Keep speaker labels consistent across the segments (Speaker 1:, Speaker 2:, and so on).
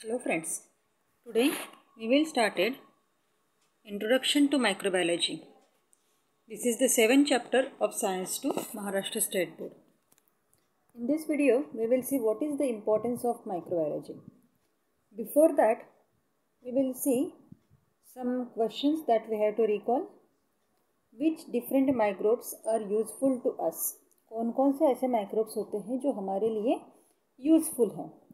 Speaker 1: Hello friends. Today we will started Introduction to Microbiology. This is the seventh chapter of Science to Maharashtra State Board. In this video we will see what is the importance of microbiology. Before that we will see some questions that we have to recall. Which different microbes are useful to us? कौन कौन से ऐसे microbes होते हैं जो हमारे लिए useful हैं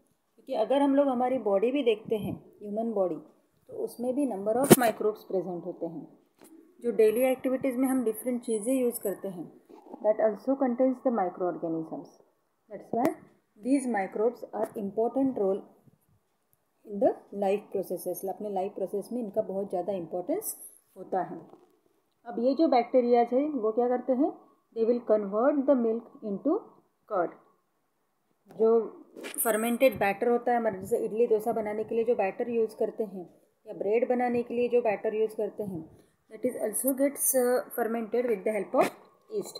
Speaker 1: क्योंकि अगर हम लोग हमारी बॉडी भी देखते हैं ह्यूमन बॉडी तो उसमें भी नंबर ऑफ़ माइक्रोब्स प्रेजेंट होते हैं। जो डेली एक्टिविटीज़ में हम डिफरेंट चीज़ें यूज़ करते हैं that also contains the micro organisms that's why these microbes are important role in the life processes अपने लाइफ प्रोसेस में इनका बहुत ज़्यादा इम्पोर्टेंस होता है। अब ये जो बैक्टीरियाज है, वो क्या करते हैं? They will convert the milk into curd जो फर्मेंटेड बैटर होता है हमारे, जैसे इडली डोसा बनाने के लिए जो बैटर यूज़ करते हैं, या ब्रेड बनाने के लिए जो बैटर यूज़ करते हैं that is also gets fermented with the help of yeast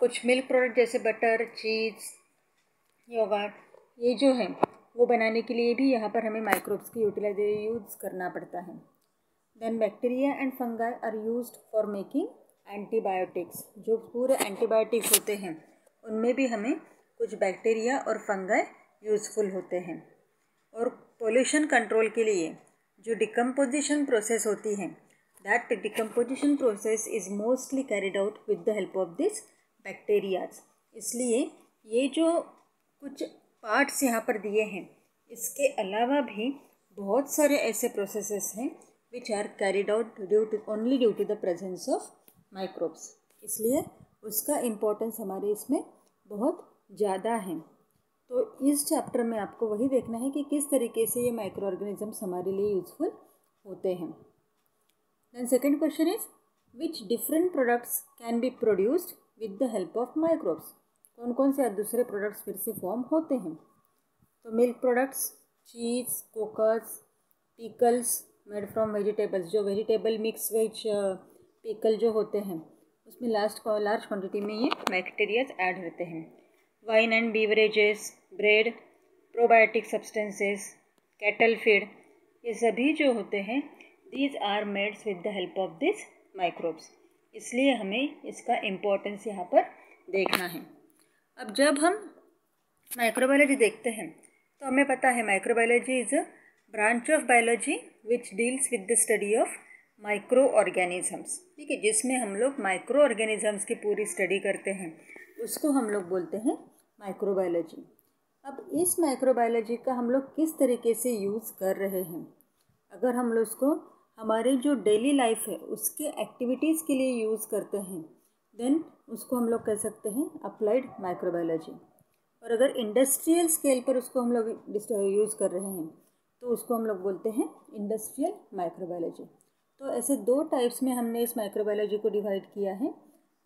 Speaker 1: कुछ मिल्क प्रोडक्ट जैसे बटर चीज़ योगाट ये जो है, वो बनाने के लिए भी यहाँ पर हमें माइक्रोब्स की यूटिलाइज यूज़ करना पड़ता है। Then bacteria and fungi are use for making antibiotics जो पूरे एंटीबायोटिक्स होते हैं, उनमें भी हमें कुछ बैक्टीरिया और फंगाई यूज़फुल होते हैं। और पोल्यूशन कंट्रोल के लिए जो डिकम्पोजिशन प्रोसेस होती है that decomposition process is mostly carried out with the help of this bacterias इसलिए ये जो कुछ पार्ट्स यहाँ पर दिए हैं, इसके अलावा भी बहुत सारे ऐसे प्रोसेसेस हैं which are carried out due to only due to the presence of microbes इसलिए उसका इम्पोर्टेंस हमारे इसमें बहुत ज़्यादा हैं। तो इस चैप्टर में आपको वही देखना है कि किस तरीके से ये माइक्रो ऑर्गेनिजम्स हमारे लिए यूज़फुल होते हैं। Then second question is which different products can be produced with the help of microbes कौन कौन से दूसरे प्रोडक्ट्स फिर से फॉर्म होते हैं? तो मिल्क प्रोडक्ट्स चीज़ कोकस पिकल्स मेड फ्रॉम वेजिटेबल्स जो वेजिटेबल मिक्स वेज पिकल जो होते हैं, उसमें लास्ट लार्ज क्वांटिटी में ये बैक्टीरियाज ऐड होते हैं। Wine and beverages bread probiotic substances cattle feed ये सभी जो होते हैं these are made with the help of this microbes इसलिए हमें इसका इम्पोर्टेंस यहाँ पर देखना है। अब जब हम माइक्रोबायोलॉजी देखते हैं तो हमें पता है microbiology is a branch of biology which deals with the study of micro organisms ठीक है, जिसमें हम लोग माइक्रो ऑर्गेनिजम्स की पूरी स्टडी करते हैं, उसको हम लोग बोलते हैं माइक्रोबायोलॉजी। अब इस माइक्रोबायोलॉजी का हम लोग किस तरीके से यूज़ कर रहे हैं? अगर हम लोग उसको हमारे जो डेली लाइफ है, उसके एक्टिविटीज़ के लिए यूज़ करते हैं, देन उसको हम लोग कह सकते हैं अप्लाइड माइक्रोबायोलॉजी। और अगर इंडस्ट्रियल स्केल पर उसको हम लोग यूज़ कर रहे हैं तो उसको हम लोग बोलते हैं इंडस्ट्रियल माइक्रोबायोलॉजी। तो ऐसे दो टाइप्स में हमने इस माइक्रोबायोलॉजी को डिवाइड किया है,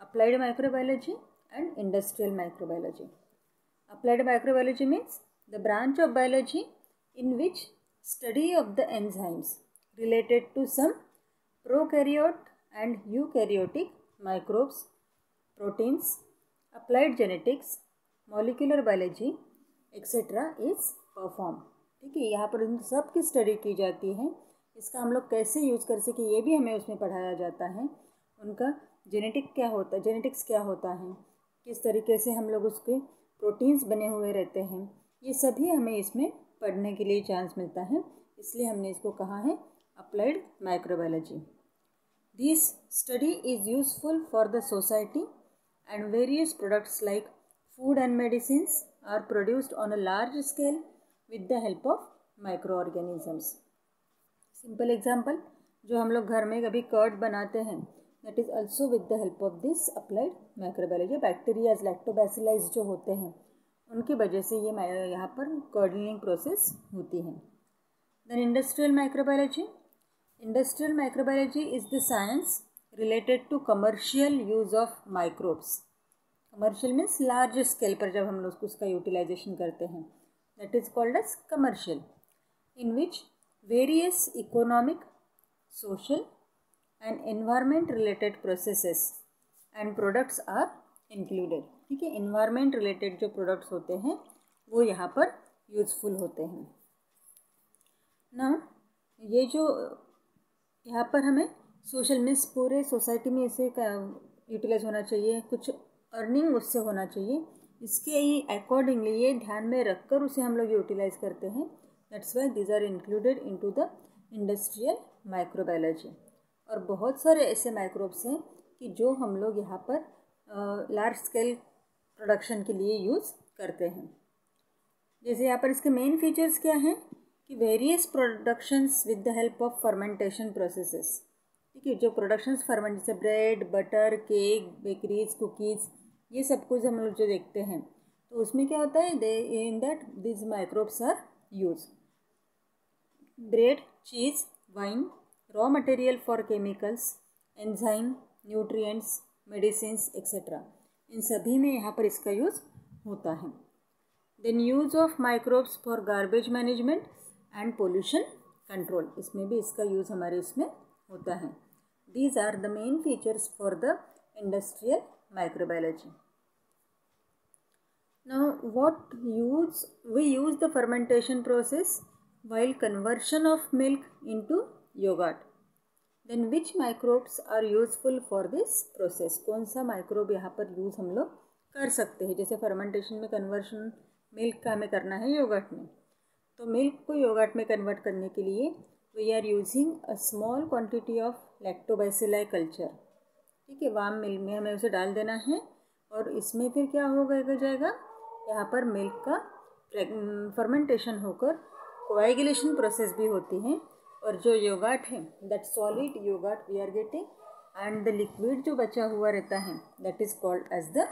Speaker 1: applied microbiology and industrial microbiology. Applied microbiology means the branch of biology in which study of the enzymes related to some prokaryote and eukaryotic microbes, proteins, applied genetics, molecular biology, etc. is performed. ठीक है यहाँ पर उन सब की study की जाती है इसका हम लोग कैसे यूज़ कर सके ये भी हमें उसमें पढ़ाया जाता है उनका जेनेटिक क्या होता है जेनेटिक्स क्या होता है किस तरीके से हम लोग उसके प्रोटीन्स बने हुए रहते हैं। ये सभी हमें इसमें पढ़ने के लिए चांस मिलता है, इसलिए हमने इसको कहा है applied microbiology this study is useful for the society and various products like food and medicine are produced on a large scale with the help of micro organisms simple example जो हम लोग घर में कभी कर्ड बनाते हैं that is also with the help of this applied microbiology bacterias lactobacilli जो होते हैं, उनकी वजह से ये यहाँ पर कर्डलिंग प्रोसेस होती है। Then industrial microbiology industrial microbiology is the science related to commercial use of microbes commercial means large scale पर जब हम लोग उसका यूटिलाइजेशन करते हैं। That is called as commercial in which various economic social and environment related processes and products are included. ठीक है, environment related जो products होते हैं, वो यहाँ पर यूज़फुल होते हैं। ना ये जो यहाँ पर हमें सोशल मीन्स पूरे सोसाइटी में इसे यूटिलाइज होना चाहिए, कुछ अर्निंग उससे होना चाहिए। इसके ही अकॉर्डिंगली ये ध्यान में रखकर उसे हम लोग यूटिलाइज करते हैं। That's why these are included into the industrial microbiology और बहुत सारे ऐसे माइक्रोब्स हैं कि जो हम लोग यहाँ पर लार्ज स्केल प्रोडक्शन के लिए यूज़ करते हैं। जैसे यहाँ पर इसके मेन फीचर्स क्या हैं कि various productions with the help of fermentation processes ठीक है जो प्रोडक्शंस फर्मेंट जैसे bread butter cake bakeries cookies ये सब कुछ हम लोग जो देखते हैं तो उसमें क्या होता है they in that these microbes are use bread cheese wine raw material for chemicals enzyme nutrients medicine etcetera इन सभी में यहाँ पर इसका यूज़ होता है then use of microbes for garbage management and pollution control इसमें भी इसका यूज़ हमारे इसमें होता है these are the main features for the industrial microbiology. Now, what use, we use the fermentation process while conversion of milk into yogurt. Then which microbes are useful for this process कौन सा microbe यहाँ पर use हम लोग कर सकते हैं? जैसे फर्मेंटेशन में कन्वर्शन मिल्क का हमें करना है योगर्ट में। तो मिल्क को योगर्ट में कन्वर्ट करने के लिए we are using a small quantity of lactobacilli culture ठीक है वाम मिल्क में हमें उसे डाल देना है और इसमें फिर क्या हो जाएगा, यहाँ पर मिल्क का फर्मेंटेशन होकर कोएगुलेशन प्रोसेस भी होती है। और जो योगाट है that solid yogurt we are getting and the liquid जो बचा हुआ रहता है that is called as the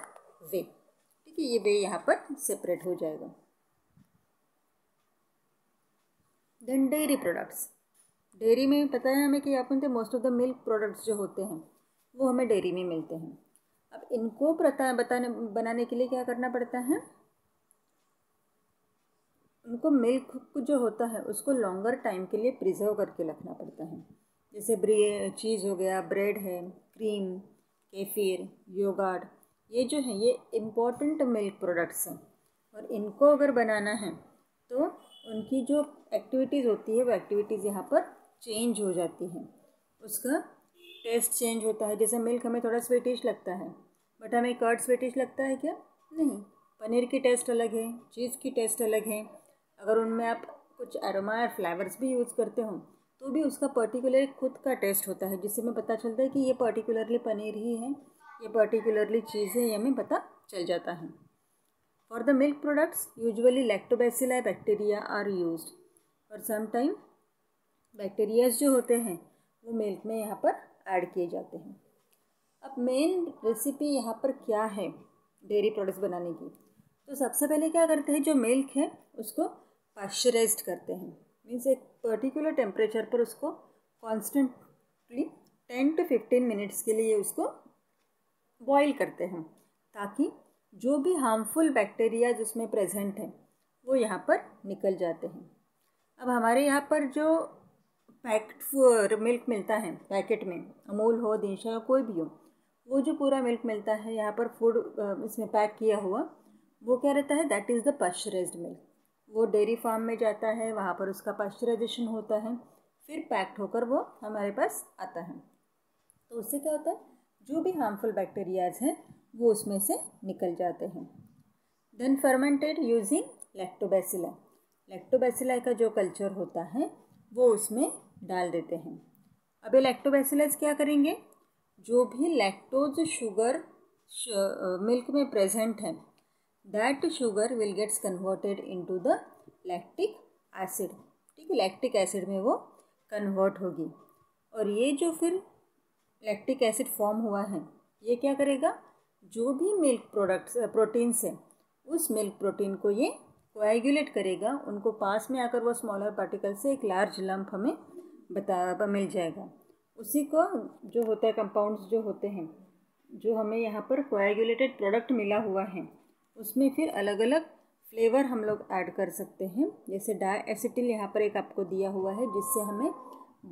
Speaker 1: whey ठीक है, ये वे यहाँ पर सेपरेट हो जाएगा। देन डेयरी प्रोडक्ट्स डेयरी में पता है हमें कि अपन most of the milk products जो होते हैं, वो हमें डेयरी में मिलते हैं। अब इनको बताने, बनाने के लिए क्या करना पड़ता है? उनको मिल्क जो होता है, उसको लॉन्गर टाइम के लिए प्रिजर्व करके रखना पड़ता है। जैसे ब्रे चीज़ हो गया ब्रेड है क्रीम केफिर योगार्ड ये जो है, ये इंपॉर्टेंट मिल्क प्रोडक्ट्स हैं। और इनको अगर बनाना है तो उनकी जो एक्टिविटीज़ होती है, वो एक्टिविटीज़ यहाँ पर चेंज हो जाती हैं। उसका टेस्ट चेंज होता है। जैसे मिल्क हमें थोड़ा स्वीटिश लगता है बट हमें कर्ड स्वीटिश लगता है क्या? नहीं। पनीर की टेस्ट अलग है चीज़ की टेस्ट अलग है। अगर उनमें आप कुछ एरोमा या फ्लेवर्स भी यूज़ करते हो तो भी उसका पर्टिकुलर खुद का टेस्ट होता है, जिससे हमें पता चलता है कि ये पर्टिकुलरली पनीर ही है, ये पर्टिकुलरली चीज़ है, ये हमें पता चल जाता है। For the milk products usually lactobacilli bacteria are use और समटाइम बैक्टीरियाज जो होते हैं, वो मिल्क में यहाँ पर ऐड किए जाते हैं। अब मेन रेसिपी यहाँ पर क्या है डेयरी प्रोडक्ट्स बनाने की? तो सबसे पहले क्या करते हैं, जो मिल्क है, उसको पाश्चराइज करते हैं। मीन्स एक पर्टिकुलर टेम्परेचर पर उसको constantly ten to fifteen minutes के लिए उसको बॉईल करते हैं, ताकि जो भी हार्मफुल बैक्टीरिया जिसमें प्रेजेंट हैं, वो यहाँ पर निकल जाते हैं। अब हमारे यहाँ पर जो पैक्ड मिल्क मिलता है पैकेट में, अमूल हो, दिशा हो, कोई भी हो, वो जो पूरा मिल्क मिलता है, यहाँ पर फ़ूड इसमें पैक किया हुआ, वो क्या रहता है? That is the pasteurised milk वो डेयरी फार्म में जाता है, वहाँ पर उसका पाश्चराइजेशन होता है, फिर पैक्ड होकर वो हमारे पास आता है। तो उससे क्या होता है? जो भी हार्मफुल बैक्टीरियाज हैं, वो उसमें से निकल जाते हैं। Then fermented using lactobacilli lactobacilli का जो कल्चर होता है, वो उसमें डाल देते हैं। अब ये लैक्टोबैसिलस क्या करेंगे? जो भी लैक्टोज शुगर मिल्क में प्रेजेंट है that sugar will gets converted into the lactic acid ठीक है लैक्टिक एसिड में वो कन्वर्ट होगी। और ये जो फिर लैक्टिक एसिड फॉर्म हुआ है, ये क्या करेगा? जो भी मिल्क प्रोडक्ट्स प्रोटीन्स हैं, उस मिल्क प्रोटीन को ये कोएगुलेट करेगा। उनको पास में आकर वो स्मॉलर पार्टिकल से एक लार्ज लंप हमें बता, मिल जाएगा। उसी को जो होता है कंपाउंड्स जो होते हैं, जो हमें यहाँ पर कोएगुलेटेड प्रोडक्ट मिला हुआ है उसमें फिर अलग अलग फ्लेवर हम लोग ऐड कर सकते हैं। जैसे डाई एसिटिल यहाँ पर एक आपको दिया हुआ है, जिससे हमें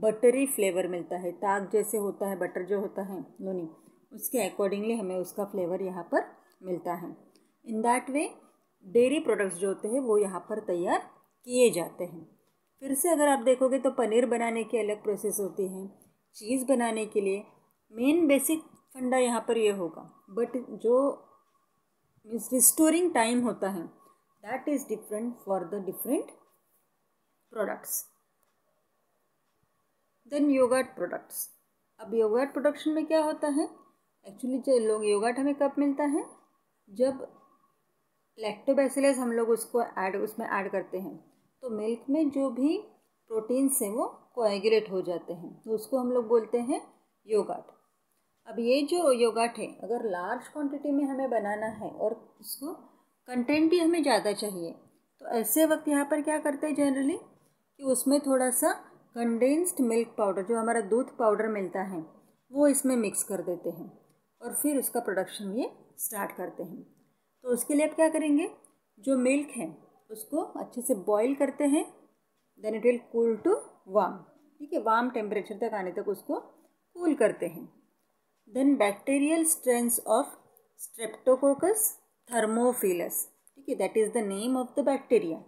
Speaker 1: बटरी फ्लेवर मिलता है। ताग जैसे होता है, बटर जो होता है लोनी उसके अकॉर्डिंगली हमें उसका फ्लेवर यहाँ पर मिलता है। In that whey dairy products जो होते हैं, वो यहाँ पर तैयार किए जाते हैं। फिर से अगर आप देखोगे तो पनीर बनाने की अलग प्रोसेस होती है। चीज़ बनाने के लिए मेन बेसिक फंडा यहाँ पर ये यह होगा। बट जो मीन्स रिस्टोरिंग टाइम होता है। That is different for the different products then yogurt products अब योगाट प्रोडक्शन में क्या होता है? एक्चुअली जो लोग योगाट हमें कब मिलता है? जब लैक्टोबैसिलस हम लोग उसको ऐड उसमें ऐड करते हैं। तो मिल्क में जो भी प्रोटीन्स हैं वो कोएगुलेट हो जाते हैं। तो उसको हम लोग बोलते हैं योगाट अब ये जो योगाट है अगर लार्ज क्वांटिटी में हमें बनाना है और उसको कंटेंट भी हमें ज़्यादा चाहिए तो ऐसे वक्त यहाँ पर क्या करते हैं जनरली कि उसमें थोड़ा सा कंडेंस्ड मिल्क पाउडर जो हमारा दूध पाउडर मिलता है, वो इसमें मिक्स कर देते हैं और फिर उसका प्रोडक्शन ये स्टार्ट करते हैं। तो उसके लिए आप क्या करेंगे? जो मिल्क है, उसको अच्छे से बॉईल करते हैं then it will cool to warm ठीक है? वार्म टेम्परेचर तक आने तक उसको कूल करते हैं। Then bacterial strains of streptococcus thermophilus ठीक है that is the name of the bacteria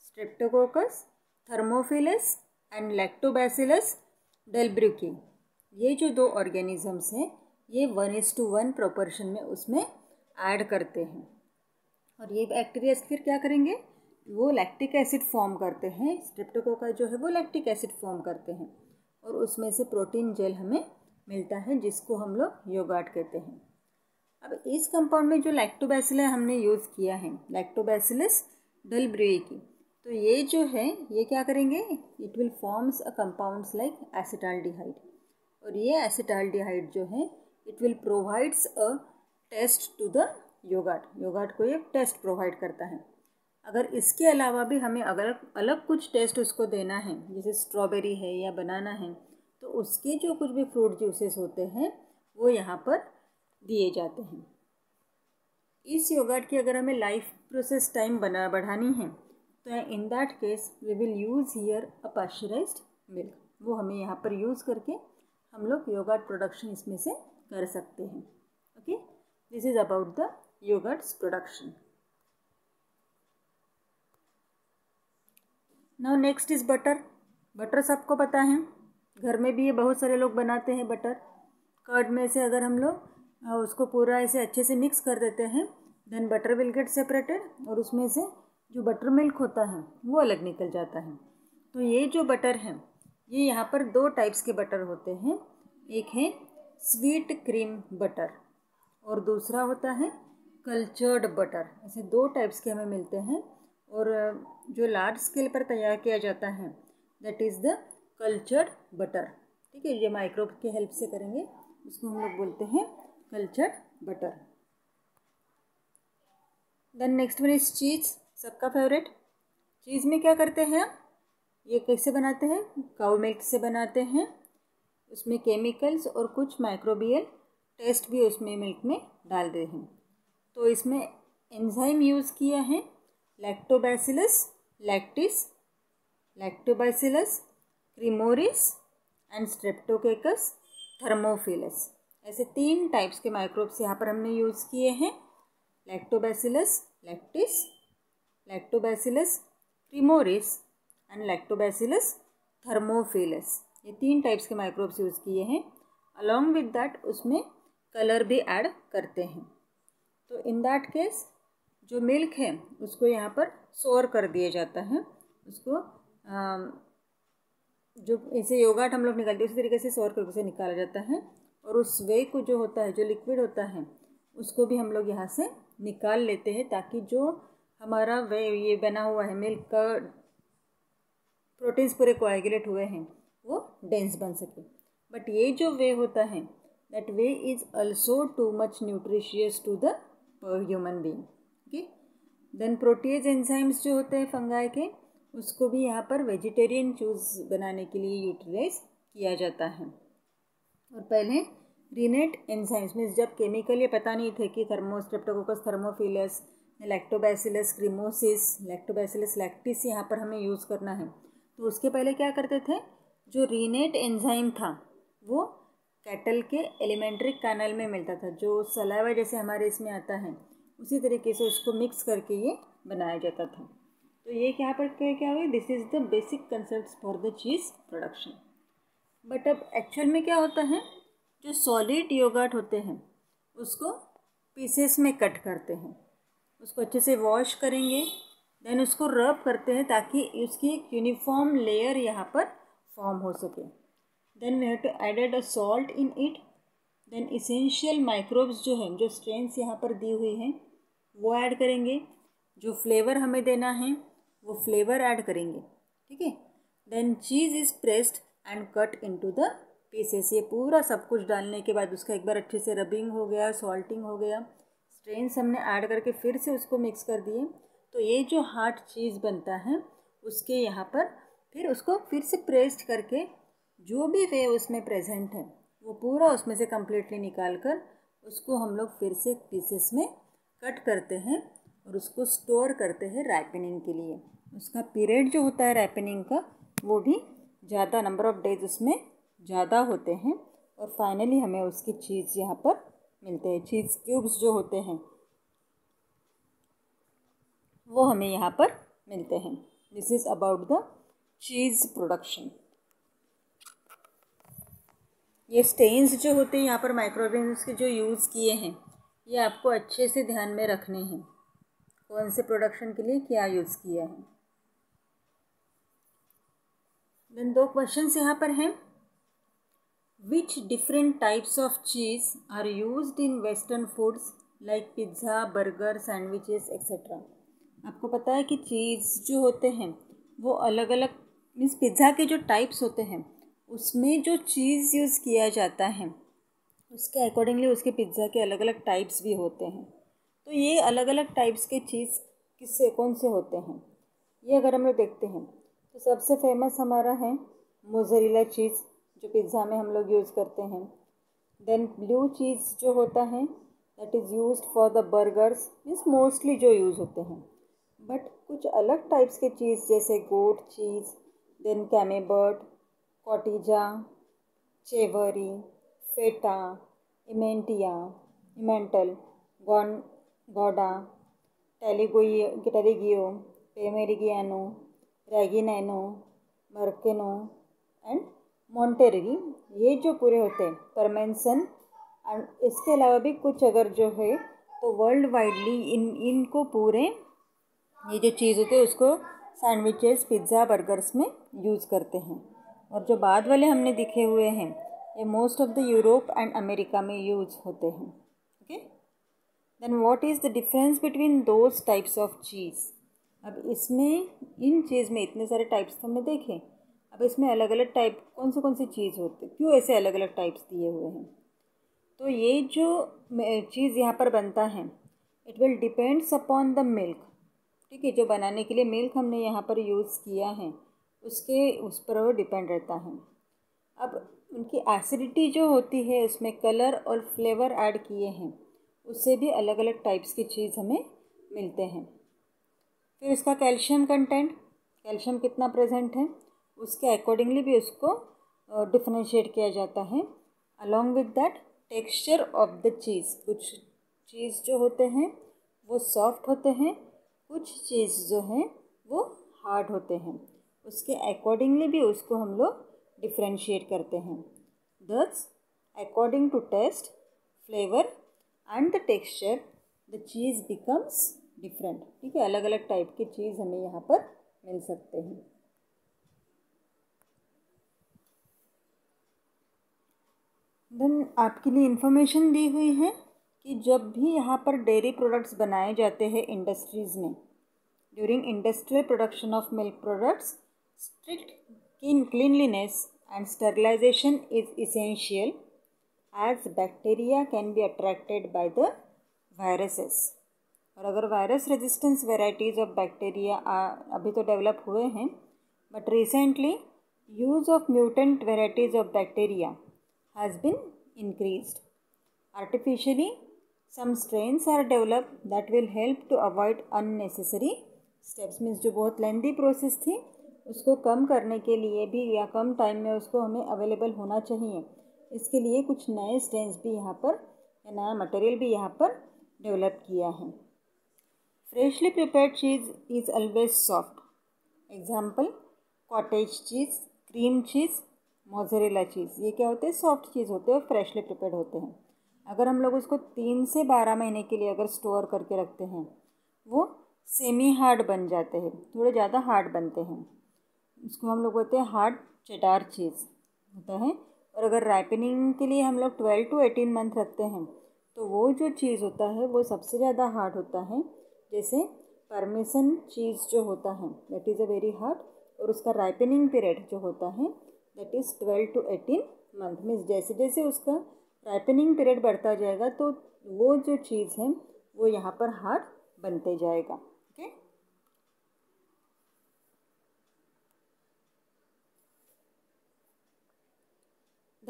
Speaker 1: streptococcus thermophilus and lactobacillus delbrueckii ये जो दो ऑर्गेनिजम्स हैं, ये one is to one proportion में उसमें ऐड करते हैं। और ये बैक्टीरिया फिर क्या करेंगे? वो लैक्टिक एसिड फॉर्म करते हैं। स्ट्रिप्टोकोका जो है, वो लैक्टिक एसिड फॉर्म करते हैं। और उसमें से प्रोटीन जेल हमें मिलता है, जिसको हम लोग योगाट कहते हैं। अब इस कंपाउंड में जो लैक्टोबैसिला हमने यूज़ किया है लैक्टोबैसिलस डल की तो ये जो है, ये क्या करेंगे? It will forms a compounds like acetaldehyde और ये एसिटाल्डिहाइड जो है it will provides a taste to the yogurt yogurt को ये टेस्ट प्रोवाइड करता है। अगर इसके अलावा भी हमें अगर अलग कुछ टेस्ट उसको देना है, जैसे स्ट्रॉबेरी है या बनाना है तो उसके जो कुछ भी फ्रूट जूसेस होते हैं, वो यहाँ पर दिए जाते हैं। इस योगाट की अगर हमें लाइफ प्रोसेस टाइम बना, बढ़ानी है तो in that case we will use here a pasteurised milk वो हमें यहाँ पर यूज़ करके हम लोग योगाट प्रोडक्शन इसमें से कर सकते हैं। Okay this is about the the production. Now next is butter. Butter सबको पता है? घर में भी ये बहुत सारे लोग बनाते हैं बटर। कर्ड में से अगर हम लोग उसको पूरा ऐसे अच्छे से मिक्स कर देते हैं then butter will get separated और उसमें से जो बटर मिल्क होता है, वो अलग निकल जाता है। तो ये जो बटर है, ये यहाँ पर दो टाइप्स के बटर होते हैं। एक है स्वीट क्रीम बटर और दूसरा होता है कल्चर्ड बटर ऐसे दो टाइप्स के हमें मिलते हैं और जो लार्ज स्केल पर तैयार किया जाता है that is the cultured butter. ठीक है, ये माइक्रोब के हेल्प से करेंगे। उसको हम लोग बोलते हैं cultured butter. Then next one is cheese सबका फेवरेट चीज़ में क्या करते हैं? ये कैसे बनाते हैं? काउ मिल्क से बनाते हैं। उसमें केमिकल्स और कुछ माइक्रोबियल टेस्ट भी उसमें मिल्क में डाल दे हैं। तो इसमें एंजाइम यूज़ किया है। Lactobacillus lactis lactobacillus cremoris and streptococcus thermophilus ऐसे तीन टाइप्स के माइक्रोब्स यहाँ पर हमने यूज़ किए हैं। Lactobacillus lactis lactobacillus cremoris and lactobacillus thermophilus ये तीन टाइप्स के माइक्रोब्स यूज़ किए हैं। अलॉन्ग विद दैट उसमें कलर भी ऐड करते हैं। तो इन दैट केस जो मिल्क है उसको यहाँ पर सोर कर दिया जाता है। उसको आ, जो इसे योगाट हम लोग निकालते हैं, उसी तरीके से सौर करके उसे निकाला जाता है। और उस वे को जो होता है, जो लिक्विड होता है, उसको भी हम लोग यहाँ से निकाल लेते हैं ताकि जो हमारा वे, ये बना हुआ है मिल्क का प्रोटीन्स पूरे कोएगुलेट हुए हैं, वो डेंस बन सके। बट ये जो वे होता है that whey is also too much nutritious to human being, okay? Then protease enzymes जो होते हैं फंगाई के उसको भी यहाँ पर वेजिटेरियन चूज़ बनाने के लिए यूटिलाइज किया जाता है। और पहले रीनेट एंजाइम्स मीन्स जब केमिकल ये पता नहीं थे कि thermostreptococcus thermophilus lactobacillus cremoris lactobacillus lactis यहाँ पर हमें यूज़ करना है। तो उसके पहले क्या करते थे? जो रीनेट एंजाइम था, वो कैटल के एलिमेंट्री कैनल में मिलता था, जो सलावा जैसे हमारे इसमें आता है, उसी तरीके से उसको मिक्स करके ये बनाया जाता था। तो ये क्या पर क्या हुआ? This is the basic concept for the cheese production but अब एक्चुअल में क्या होता है? जो सॉलिड योगर्ट होते हैं, उसको पीसेस में कट करते हैं। उसको अच्छे से वॉश करेंगे देन उसको रब करते हैं ताकि उसकी एक यूनिफॉर्म लेयर यहाँ पर फॉर्म हो सके। Then we have to added a salt in it then essential microbes जो हैं, जो स्ट्रेंस यहाँ पर दी हुई हैं, वो ऐड करेंगे। जो फ्लेवर हमें देना है वो फ्लेवर ऐड करेंगे, ठीक है? Then cheese is pressed and cut into the pieces ये पूरा सब कुछ डालने के बाद उसका एक बार अच्छे से रबिंग हो गया सॉल्टिंग हो गया। स्ट्रेन्स हमने ऐड करके फिर से उसको मिक्स कर दिए। तो ये जो हार्ड चीज़ बनता है, उसके यहाँ पर फिर उसको फिर से प्रेस्ड करके जो भी वे उसमें प्रेजेंट है, वो पूरा उसमें से कम्प्लीटली निकाल कर उसको हम लोग फिर से पीसेस में कट करते हैं। और उसको स्टोर करते हैं रैपनिंग के लिए। उसका पीरियड जो होता है रैपनिंग का, वो भी ज़्यादा नंबर ऑफ़ डेज़ उसमें ज़्यादा होते हैं। और फाइनली हमें उसकी चीज़ यहाँ पर मिलते हैं। चीज़ क्यूब्स जो होते हैं, वो हमें यहाँ पर मिलते हैं। This is about the cheese production ये स्टेन्स जो होते हैं, यहाँ पर माइक्रोवेव के जो यूज़ किए हैं, ये आपको अच्छे से ध्यान में रखने हैं। कौन से प्रोडक्शन के लिए क्या यूज़ किया है? देन दो क्वेश्चन यहाँ पर हैं। Which different types of cheese are use in western foods like pizza burger sandwiches etcetera आपको पता है कि चीज़ जो होते हैं, वो अलग अलग मीन्स पिज़्ज़ा के जो टाइप्स होते हैं, उसमें जो चीज़ यूज़ किया जाता है, उसके अकॉर्डिंगली उसके पिज़्ज़ा के अलग अलग टाइप्स भी होते हैं। तो ये अलग अलग टाइप्स के चीज़ किससे कौन से होते हैं? ये अगर हम लोग देखते हैं तो सबसे फ़ेमस हमारा है मोजरीला चीज़ जो पिज़्ज़ा में हम लोग यूज़ करते हैं। देन ब्लू चीज़ जो होता है that is used for the burgers means mostly जो यूज़ होते हैं। बट कुछ अलग टाइप्स के चीज़ जैसे goat cheese then camembert cotija chevre feta emmental emmental gone gouda taleggio taleggio पेमेरिगियानो रैगिनैनो मर्केनो एंड मोन्टेरी ये जो पूरे होते हैं, परमेंसन इसके अलावा भी कुछ अगर जो है तो वर्ल्ड वाइडली इन, इनको पूरे, ये जो चीज़ होती है, उसको सैंडविचेस पिज़्ज़ा बर्गर्स में यूज़ करते हैं। और जो बाद वाले हमने दिखे हुए हैं, ये most of the Europe and America में यूज़ होते हैं। Then what is the difference between those types of cheese अब इसमें, इन चीज़ में इतने सारे टाइप्स तो हमने देखे। अब इसमें अलग अलग टाइप कौन से कौन सी चीज़ होती क्यों ऐसे अलग अलग टाइप्स दिए हुए हैं? तो ये जो चीज़ यहाँ पर बनता है it will depends upon the milk ठीक है, जो बनाने के लिए मिल्क हमने यहाँ पर यूज़ किया है, उसके, उस पर वो डिपेंड रहता है। अब उनकी एसिडिटी जो होती है, उसमें कलर और फ्लेवर ऐड किए हैं। उससे भी अलग अलग टाइप्स की चीज़ हमें मिलते हैं। फिर इसका कैल्शियम कंटेंट कैल्शियम कितना प्रेजेंट है, उसके अकॉर्डिंगली भी उसको डिफ्रेंशिएट किया जाता है। Along with that texture of the cheese कुछ चीज़ जो होते हैं, वो सॉफ्ट होते हैं, कुछ चीज़ जो हैं, वो हार्ड होते हैं। उसके अकॉर्डिंगली भी उसको हम लोग डिफ्रेंशिएट करते हैं। Thus according to taste flavour and the texture the cheese becomes different ठीक है? अलग अलग टाइप की चीज़ हमें यहाँ पर मिल सकते हैं। देन आपके लिए इन्फॉर्मेशन दी हुई है कि जब भी यहाँ पर डेयरी प्रोडक्ट्स बनाए जाते हैं इंडस्ट्रीज़ में during industrial production of milk products strict cleanliness and sterilisation is essential as bacteria can be attracted by the viruses और अगर virus resistance varieties of bacteria अभी तो डेवलप हुए हैं but recently use of mutant varieties of bacteria has been increased artificially some strains are develop that will help to avoid unnecessary steps means जो बहुत lengthy process थी, उसको कम करने के लिए भी या कम टाइम में उसको हमें अवेलेबल होना चाहिए। इसके लिए कुछ नए स्ट्रेंस भी यहाँ पर, या नया मटेरियल भी यहाँ पर डेवलप किया है। Freshly prepared cheese is always soft example cottage cheese cream cheese mozzarella cheese ये क्या होते हैं? सॉफ्ट चीज़ होते हैं और फ्रेशली प्रिपेयर्ड होते हैं। अगर हम लोग उसको तीन से बारह महीने के लिए अगर स्टोर करके रखते हैं, वो सेमी हार्ड बन जाते हैं। थोड़े ज़्यादा हार्ड बनते हैं। उसको हम लोग बोलते हैं हार्ड चटार चीज़ होता है और अगर राइपनिंग के लिए हम लोग ट्वेल्व टू एटीन मंथ रखते हैं तो वो जो चीज़ होता है, वो सबसे ज़्यादा हार्ड होता है। जैसे परमिशन चीज़ जो होता है that is a very hard और उसका राइपनिंग पीरियड जो होता है that is twelve to eighteen month means जैसे जैसे उसका राइपनिंग पीरियड बढ़ता जाएगा तो वो जो चीज़ है, वो यहाँ पर हार्ड बनते जाएगा।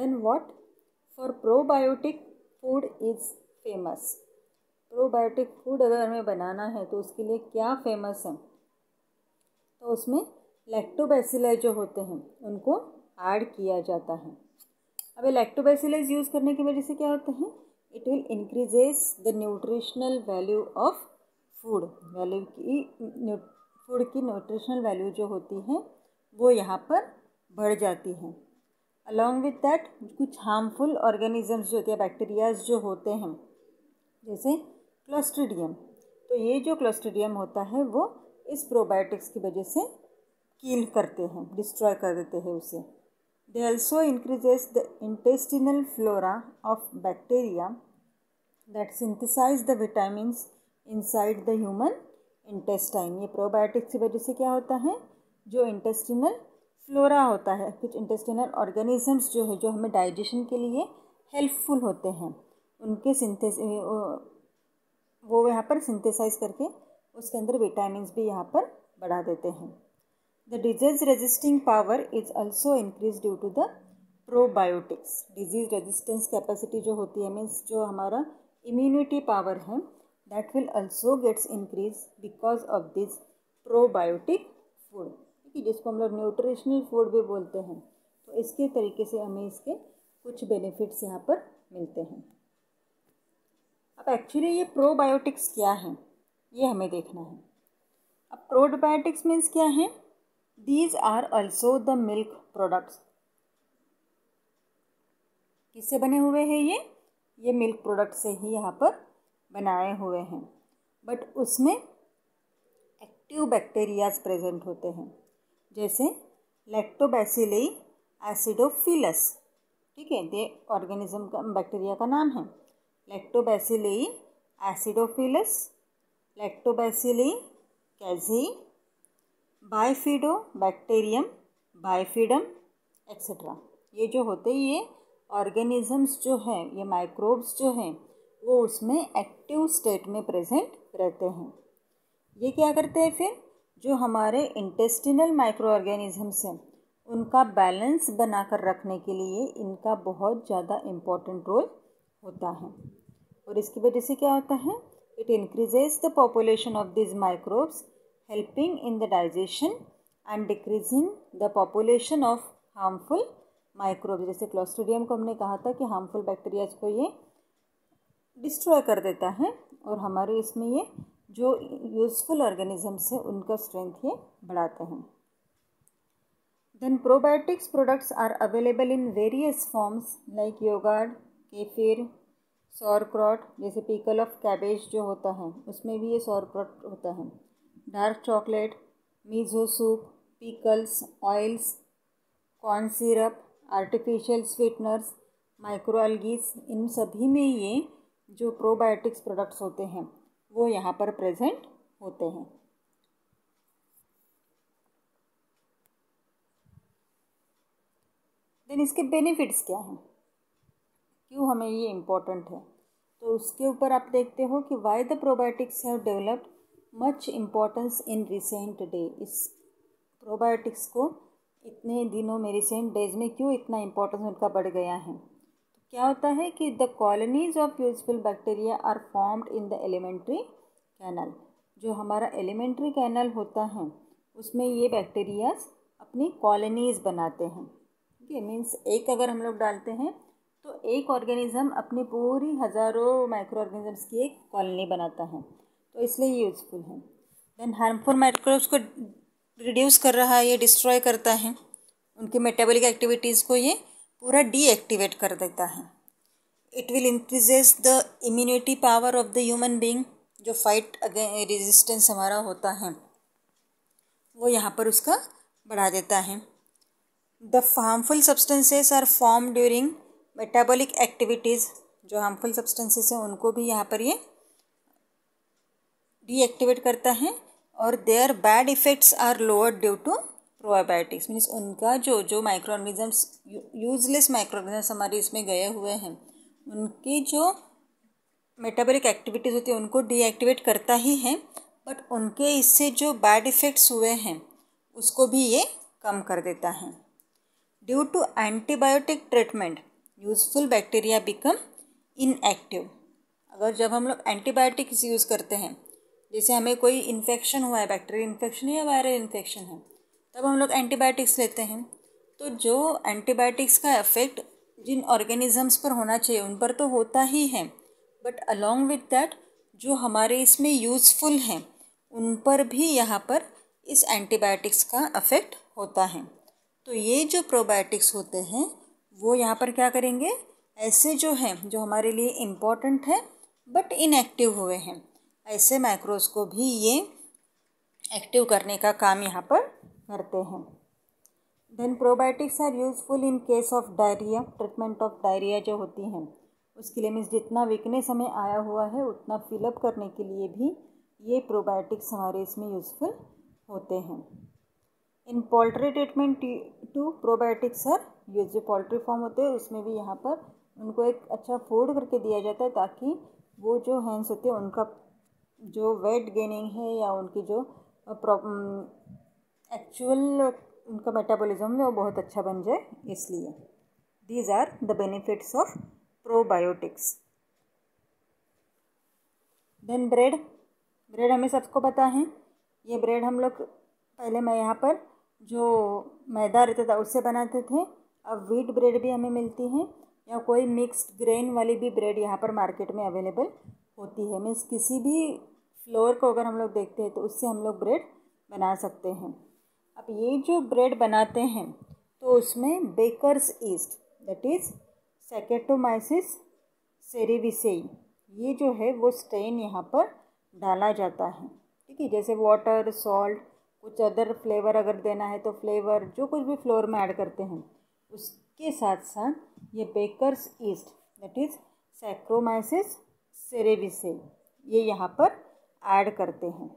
Speaker 1: Then what for probiotic food is famous probiotic food अगर हमें बनाना है तो उसके लिए क्या फ़ेमस है? तो उसमें लैक्टोबैसिलाई जो होते हैं, उनको ऐड किया जाता है। अब लैक्टोबैसिलाइज यूज़ करने की वजह से क्या होता है? It will increases the nutritional value of food value की फ़ूड की न्यूट्रिशनल वैल्यू जो होती है, वो यहाँ पर बढ़ जाती है। अलॉन्ग विथ दैट कुछ हार्मफुल ऑर्गेनिजम्स जो होते हैं बैक्टीरियाज जो होते हैं, जैसे क्लोस्ट्रीडियम तो ये जो क्लोस्ट्रीडियम होता है, वो इस प्रोबायोटिक्स की वजह से कील करते हैं डिस्ट्रॉय कर देते हैं उसे। They also increases the intestinal flora of bacteria that synthesise the vitamin inside the human intestine ये प्रोबायोटिक्स की वजह से क्या होता है? जो इंटेस्टिनल फ्लोरा होता है, कुछ इंटेस्टिनल ऑर्गेनिजम्स जो है, जो हमें डाइजेशन के लिए हेल्पफुल होते हैं। उनके सिंथेस वो यहाँ पर सिंथेसाइज करके उसके अंदर विटामिन भी यहाँ पर बढ़ा देते हैं। The disease resisting power is also increase due to the probiotics disease resistance capacity जो होती है मीन्स जो हमारा इम्यूनिटी पावर है that will also gets increase because of this probiotic food जिसको हम लोग न्यूट्रिशनल फ़ूड भी बोलते हैं तो इसके तरीके से हमें इसके कुछ बेनिफिट्स यहाँ पर मिलते हैं। अब एक्चुअली ये प्रोबायोटिक्स क्या है, ये हमें देखना है। अब प्रोबायोटिक्स मीन्स क्या है? These are also the milk products किससे बने हुए हैं ये? ये मिल्क प्रोडक्ट से ही यहाँ पर बनाए हुए हैं। बट उसमें एक्टिव बैक्टीरियाज प्रेजेंट होते हैं। जैसे लैक्टोबैसिली एसिडोफिलस ठीक है, ये ऑर्गेनिज्म का बैक्टीरिया का नाम है। Lactobacilli acidophilus lactobacilli casei bifidobacterium bifidum etcetera ये जो होते ये ऑर्गेनिजम्स जो हैं, ये माइक्रोब्स जो हैं, वो उसमें एक्टिव स्टेट में प्रेजेंट रहते हैं। ये क्या करते हैं फिर? जो हमारे इंटेस्टिनल माइक्रो ऑर्गेनिजम्स हैं, उनका बैलेंस बनाकर रखने के लिए इनका बहुत ज़्यादा इम्पोर्टेंट रोल होता है। और इसकी वजह से क्या होता है? It increases the population of these microbes helping in the digestion and decreasing the population of harmful microbe जैसे क्लोस्ट्रीडियम को हमने कहा था कि हार्मफुल बैक्टीरियाज को ये डिस्ट्रॉय कर देता है, और हमारे इसमें ये जो यूज़फुल ऑर्गेनिजम्स है, उनका स्ट्रेंथ ये बढ़ाते हैं। Then probiotics products are available in various forms like yoghurt kefir sauerkraut जैसे पीकल ऑफ़ कैबेज जो होता है, उसमें भी ये सौरक्रॉट होता है। Dark chocolate miso soup pickles oils corn syrup artificial sweeteners microalgae इन सभी में ये जो प्रोबायोटिक्स प्रोडक्ट्स होते हैं वो यहाँ पर प्रेजेंट होते हैं। देन इसके बेनिफिट्स क्या हैं? क्यों हमें ये इम्पोर्टेंट है? तो उसके ऊपर आप देखते हो कि why the probiotics have developed much importance in recent day इस प्रोबायोटिक्स को इतने दिनों में रिसेंट डेज़ में क्यों इतना इम्पोर्टेंस उनका बढ़ गया है? क्या होता है कि the colonies of useful bacteria are formed in the alimentary canal जो हमारा एलिमेंट्री कैनल होता है, उसमें ये बैक्टीरियाज अपनी कॉलोनीज बनाते हैं। ठीक है मीन्स एक अगर हम लोग डालते हैं तो एक ऑर्गेनिज़म अपनी पूरी हज़ारों माइक्रो ऑर्गेनिजम्स की एक कॉलोनी बनाता है। तो इसलिए ये यूज़फुल है। देन हार्मफुल माइक्रोब्स को रिड्यूस कर रहा है, ये डिस्ट्रॉय करता है। उनकी मेटाबॉलिक एक्टिविटीज़ को ये पूरा डीएक्टिवेट कर देता है। It will increases the immunity power of the human being जो फाइट अगे रेजिस्टेंस हमारा होता है, वो यहाँ पर उसका बढ़ा देता है। The harmful substances are form during metabolic activities जो हार्मफुल सब्सटेंसेस हैं, उनको भी यहाँ पर ये डीएक्टिवेट करता है, और their bad effects are lower due to probiotics means उनका जो जो micro organisms useless micro organisms हमारे इसमें गए हुए हैं, उनकी जो मेटाबॉलिक एक्टिविटीज़ होती है, उनको डीएक्टिवेट करता ही है बट उनके इससे जो बैड इफ़ेक्ट्स हुए हैं, उसको भी ये कम कर देता है। Due to antibiotic treatment useful bacteria become inactive अगर जब हम लोग एंटीबायोटिक्स यूज़ करते हैं, जैसे हमें कोई इन्फेक्शन हुआ है बैक्टीरियल इन्फेक्शन या वायरल इन्फेक्शन है तब हम लोग एंटीबायोटिक्स लेते हैं। तो जो एंटीबायोटिक्स का इफ़ेक्ट जिन ऑर्गेनिजम्स पर होना चाहिए, उन पर तो होता ही है। बट अलॉन्ग विथ दैट जो हमारे इसमें यूज़फुल हैं, उन पर भी यहाँ पर इस एंटीबायोटिक्स का अफेक्ट होता है। तो ये जो प्रोबायोटिक्स होते हैं, वो यहाँ पर क्या करेंगे? ऐसे जो हैं, जो हमारे लिए इंपॉर्टेंट है बट इनएक्टिव हुए हैं। ऐसे माइक्रोज को भी ये एक्टिव करने का काम यहाँ पर करते हैं then probiotics are useful in case of diarrhoea treatment of diarrhoea जो होती हैं। उसके लिए मीन्स जितना वीकनेस हमें आया हुआ है, उतना फिलअप करने के लिए भी ये प्रोबायोटिक्स हमारे इसमें यूज़फुल होते हैं। In poultry treatment to probiotics are use जो पोल्ट्री फॉर्म होते हैं, उसमें भी यहाँ पर उनको एक अच्छा फ़ूड करके दिया जाता है ताकि वो जो हैंस होते हैं, उनका जो वेट गेनिंग है या उनकी जो एक्चुअल उनका मेटाबॉलिज्म है वो बहुत अच्छा बन जाए, इसलिए। These are the benefits of probiotics then bread bread हमें सबको पता है। ये ब्रेड हम लोग, पहले मैं यहाँ पर जो मैदा रहता था, उससे बनाते थे। अब व्हीट ब्रेड भी हमें मिलती है, या कोई मिक्स्ड ग्रेन वाली भी ब्रेड यहाँ पर मार्केट में अवेलेबल होती है। मीन्स किसी भी फ्लोर को अगर हम लोग देखते हैं तो उससे हम लोग ब्रेड बना सकते हैं। अब ये जो ब्रेड बनाते हैं तो उसमें bakers yeast that is saccharomyces cerevisiae ये जो है वो स्टेन यहाँ पर डाला जाता है। ठीक है, जैसे वाटर सॉल्ट कुछ अदर फ्लेवर अगर देना है तो फ्लेवर जो कुछ भी फ्लोर में ऐड करते हैं, उसके साथ साथ ये bakers yeast that is saccharomyces cerevisiae ये यहाँ पर ऐड करते हैं।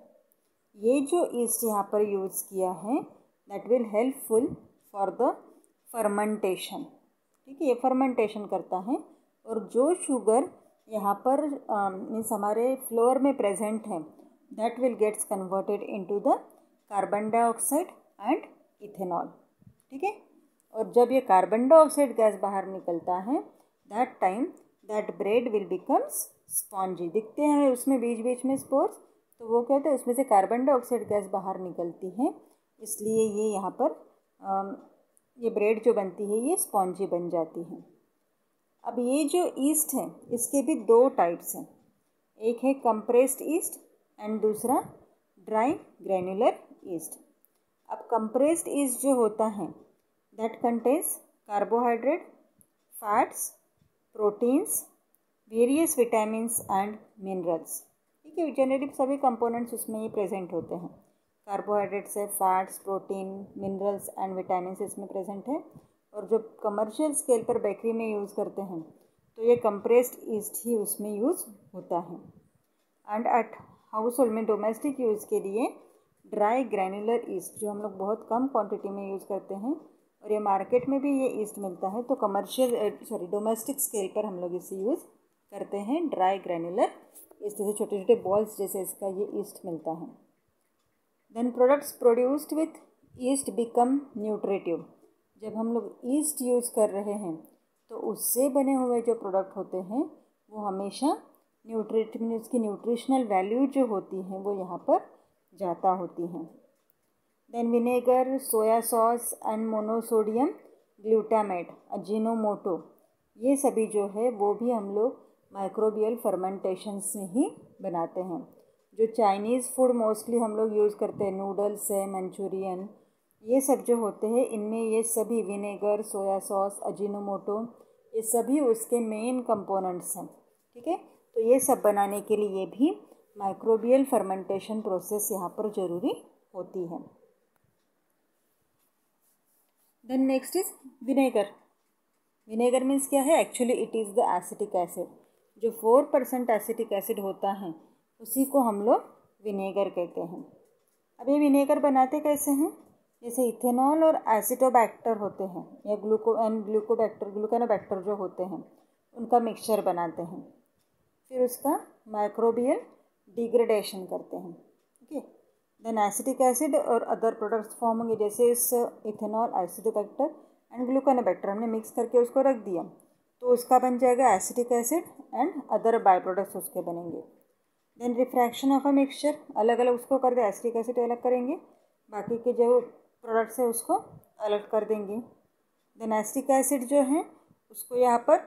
Speaker 1: ये जो ईस्ट यहाँ पर यूज़ किया है that will helpful for the fermentation ठीक है, ये फर्मेंटेशन करता है। और जो शुगर यहाँ पर मीन्स हमारे फ्लोर में प्रेजेंट है that will gets converted into the carbon dioxide and ethanol ठीक है? और जब ये कार्बन डाइऑक्साइड गैस बाहर निकलता है that time that bread will becomes spongy दिखते हैं उसमें बीच बीच में स्पोर्स तो वो कहते हैं, उसमें से कार्बन डाइऑक्साइड गैस बाहर निकलती है। इसलिए ये यहाँ पर ये ब्रेड जो बनती है, ये स्पॉन्जी बन जाती है। अब ये जो ईस्ट है, इसके भी दो टाइप्स हैं। एक है कंप्रेस्ड ईस्ट एंड दूसरा ड्राई ग्रैनुलर ईस्ट अब कंप्रेस्ड ईस्ट जो होता है that contains carbohydrate fats proteins various vitamins and minerals ठीक है जनरली सभी कंपोनेंट्स उसमें ही प्रेजेंट होते हैं। कार्बोहाइड्रेट्स है fats protein minerals and vitamin इसमें प्रेजेंट है। और जो कमर्शियल स्केल पर बेकरी में यूज़ करते हैं तो ये कंप्रेस्ड ईस्ट ही उसमें यूज़ होता है। एंड एट हाउस होल्ड में डोमेस्टिक यूज़ के लिए ड्राई ग्रैनुलर ईस्ट जो हम लोग बहुत कम क्वांटिटी में यूज़ करते हैं, और ये मार्केट में भी ये ईस्ट मिलता है तो कमर्शियल सॉरी डोमेस्टिक स्केल पर हम लोग इसे यूज़ करते हैं ड्राई ग्रैनुलर इस तरह से छोटे छोटे बॉल्स जैसे इसका ये ईस्ट मिलता है। Then products produced with yeast become nutritive जब हम लोग ईस्ट यूज़ कर रहे हैं तो उससे बने हुए जो प्रोडक्ट होते हैं, वो हमेशा न्यूट्रिट उसकी न्यूट्रिशनल वैल्यू जो होती हैं, वो यहाँ पर ज़्यादा होती हैं। Then vinegar soya sauce and monosodium glutamate Ajinomoto ये सभी जो है, वो भी हम लोग माइक्रोबियल फर्मेंटेशन से ही बनाते हैं। जो चाइनीज़ फ़ूड मोस्टली हम लोग यूज़ करते हैं नूडल्स है मंचूरियन ये सब जो होते हैं, इनमें ये सभी विनेगर सोया सॉस अजीनोमोटो ये सभी उसके मेन कंपोनेंट्स हैं, ठीक है? तो ये सब बनाने के लिए भी माइक्रोबियल फर्मेंटेशन प्रोसेस यहाँ पर ज़रूरी होती है। Then next is vinegar vinegar means क्या है? Actually it is the acetic acid जो फोर परसेंट एसिटिक एसिड होता है, उसी को हम लोग विनेगर कहते हैं। अब ये विनेगर बनाते कैसे हैं? जैसे इथेनॉल और एसिटोबैक्टर होते हैं, या ग्लूको, एंड ग्लूकोबैक्टर, ग्लूकोनोबैक्टर जो होते हैं, उनका मिक्सचर बनाते हैं। फिर उसका माइक्रोबियल डिग्रेडेशन करते हैं, ओके? देन एसिटिक एसिड और अदर प्रोडक्ट्स फॉर्म होंगे, जैसे इस इथेनॉल एसिडोबैक्टर एंड ग्लूकोनोबैक्टर। हमने मिक्स करके उसको रख दिया। तो उसका बन जाएगा acetic acid and other by products उसके बनेंगे। Then refraction of a mixture अलग अलग उसको कर दे, एसिटिक एसिड अलग करेंगे। बाकी के जो प्रोडक्ट्स है उसको अलग कर देंगे। देन एसिटिक एसिड जो है, उसको यहाँ पर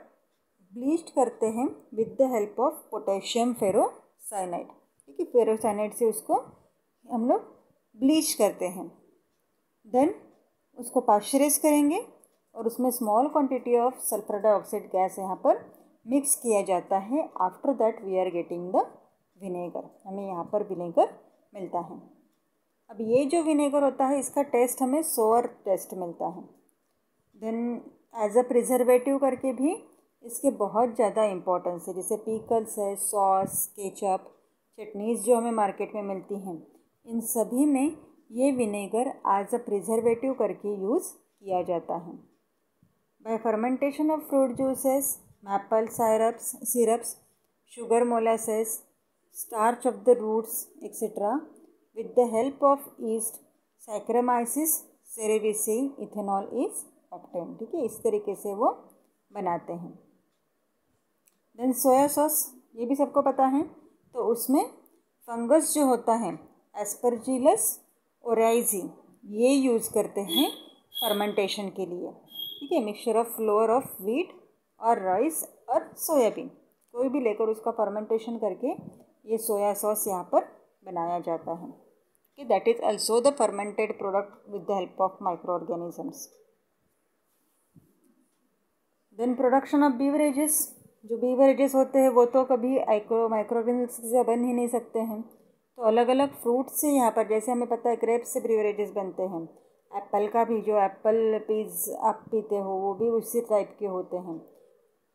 Speaker 1: ब्लीच्ड करते हैं with the help of potassium ferrocyanide ठीक है फेरोसाइनाइड से उसको हम लोग ब्लीच करते हैं। देन उसको पाश्चराइज करेंगे। और उसमें small quantity of sulphur dioxide gas यहाँ पर मिक्स किया जाता है। After that we are getting the vinegar हमें यहाँ पर विनेगर मिलता है। अब ये जो विनेगर होता है, इसका टेस्ट हमें सोअर टेस्ट मिलता है। देन एज अ प्रिजर्वेटिव करके भी इसके बहुत ज़्यादा इम्पोर्टेंस है। जैसे पीकल्स है सॉस केचप चटनीज़ जो हमें मार्केट में मिलती हैं, इन सभी में ये विनेगर एज अ प्रिजर्वेटिव करके यूज़ किया जाता है। By fermentation of fruit juices maple syrups syrups sugar molasses starch of the roots etcetera with the help of yeast saccharomyces cerevisiae ethanol is obtain ठीक है, इस तरीके से वो बनाते हैं। देन सोया सॉस ये भी सबको पता है। तो उसमें फंगस जो होता है एस्परजिलस ओराइजी ये यूज़ करते हैं फर्मेंटेशन के लिए। ठीक है mixture of flour of wheat और राइस और सोयाबीन कोई भी लेकर उसका फर्मेंटेशन करके ये सोया सॉस यहाँ पर बनाया जाता है। कि that is also the fermented product with the help of micro organisms then production of beverages जो बीवरेजेस होते हैं वो तो कभी आइक्रो माइक्रोऑर्गेनिज्म से बन ही नहीं सकते हैं। तो अलग अलग फ्रूट से यहाँ पर, जैसे हमें पता है ग्रेप्स से बीवरेजेस बनते हैं। एप्पल का भी, जो एप्पल पीज आप पीते हो, वो भी उसी टाइप के होते हैं।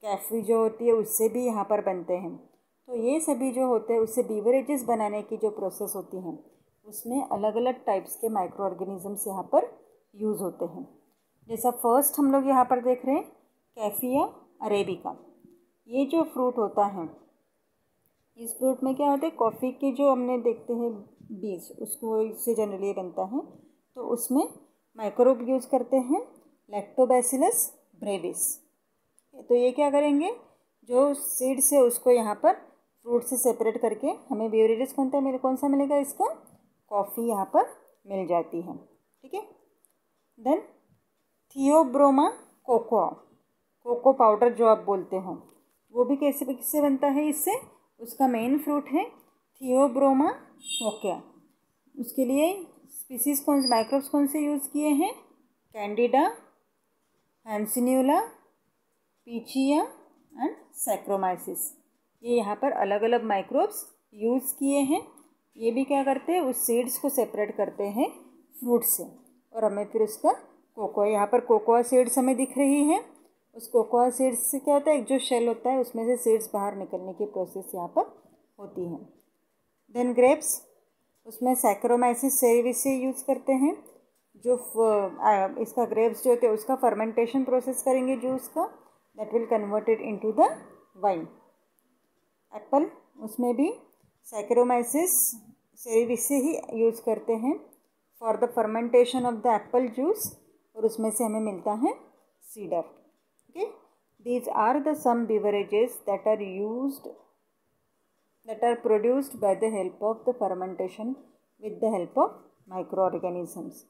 Speaker 1: कैफी जो होती है, उससे भी यहाँ पर बनते हैं। तो ये सभी जो होते हैं, उससे बीवरेजेस बनाने की जो प्रोसेस होती हैं, उसमें अलग अलग टाइप्स के माइक्रो ऑर्गेनिज़म्स यहाँ पर यूज़ होते हैं। जैसा फ़र्स्ट हम लोग यहाँ पर देख रहे हैं, कैफिया अरेबिका। ये जो फ्रूट होता है, इस फ्रूट में क्या होता है कॉफ़ी के जो हमने देखते हैं बीज, उसको इससे जनरली बनता है तो उसमें माइक्रोब यूज़ करते हैं लैक्टोबैसिलस ब्रेविस तो ये क्या करेंगे? जो सीड से उसको यहाँ पर फ्रूट से सेपरेट करके हमें बेवरेजेस कौन सा मिले, कौन सा मिलेगा इसका? कॉफ़ी यहाँ पर मिल जाती है। ठीक है? Then theobroma cocoa cocoa powder जो आप बोलते हो, वो भी कैसे, किससे बनता है इससे? उसका मेन फ्रूट है थियोब्रोमा ओके उसके लिए स्पीसीज कौन से माइक्रोब्स कौन से यूज़ किए हैं? Candida hansenula pichia and saccharomyces ये यहाँ पर अलग अलग माइक्रोब्स यूज़ किए हैं। ये भी क्या करते हैं? उस सीड्स को सेपरेट करते हैं फ्रूट से। और हमें फिर उसका कोकोआ यहाँ पर कोकोआ सीड्स हमें दिख रही हैं। उस कोकोआ सीड्स से क्या होता है? एक जो शेल होता है, उसमें से सीड्स बाहर निकलने की प्रोसेस यहाँ पर होती है। देन ग्रेप्स उसमें सैक्रोमाइसिस से यूज़ करते हैं, जो इसका ग्रेप्स जो होते हैं, उसका फर्मेंटेशन प्रोसेस करेंगे जूस का that will converted into the wine apple उसमें भी सैक्रोमाइसिस सेरिविसे ही यूज़ करते हैं for the fermentation of the apple juice और उसमें से हमें मिलता है cider okay? These are the some beverages that are used that are produced by the help of the fermentation with the help of microorganisms